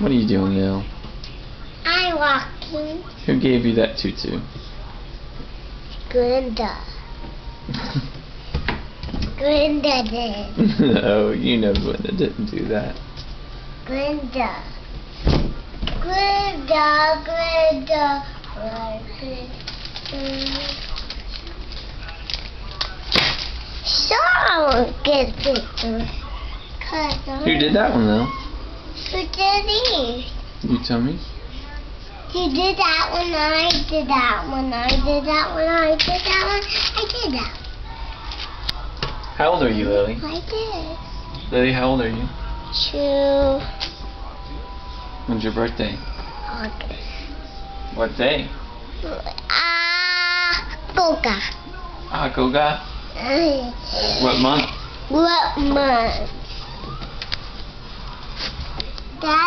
What are you doing, now? I'm walking. Who gave you that tutu? Glinda. Glinda did. no, you know Glinda didn't do that. Glinda. Glinda, Glinda. So get pictures. Who did that one, Lil? Who did these? You tell me. He did that one, I did that one, I did that one, I did that one, I did that. How old are you, Lily? I did. Lily, how old are you? Two When's your birthday? August. What day? Ah, Boga. Ah, Goga. What month? What month? Dad.